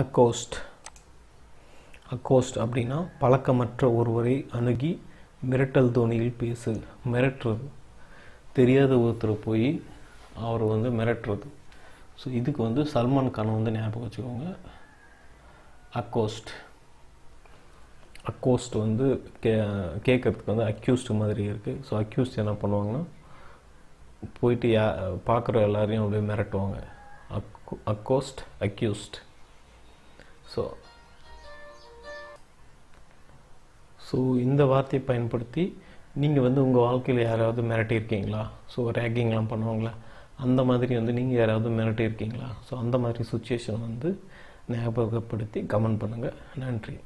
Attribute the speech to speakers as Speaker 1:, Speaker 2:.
Speaker 1: அக்கோஸ்ட் அக்கோஸ்ட் அப்படின்னா பழக்கமற்ற ஒருவரை அணுகி மிரட்டல் தோணியில் பேசு மிரட்டுறது. தெரியாத ஒருத்தரை போய் அவர் வந்து மிரட்டுறது. ஸோ இதுக்கு வந்து சல்மான் கானை வந்து ஞாபகம் வச்சுக்கோங்க. அக்கோஸ்ட் அக்கோஸ்ட் வந்து கே கேட்குறதுக்கு வந்து அக்யூஸ்ட் மாதிரி இருக்குது ஸோ அக்யூஸ்ட் என்ன பண்ணுவாங்கன்னா போயிட்டு யா பார்க்குற எல்லாரையும் அப்படியே மிரட்டுவாங்க. அக் அக்கோஸ்ட் அக்யூஸ்ட் ஸோ ஸோ இந்த வார்த்தையை பயன்படுத்தி நீங்கள் வந்து உங்கள் வாழ்க்கையில் யாராவது மிரட்டியிருக்கீங்களா? ஸோ ரேக்கிங்லாம் பண்ணுவாங்களா? அந்த மாதிரி வந்து நீங்கள் யாராவது மிரட்டியிருக்கீங்களா? ஸோ அந்த மாதிரி சுச்சுவேஷன் வந்து ஞாபகப்படுத்தி கமெண்ட் பண்ணுங்கள் நன்றி.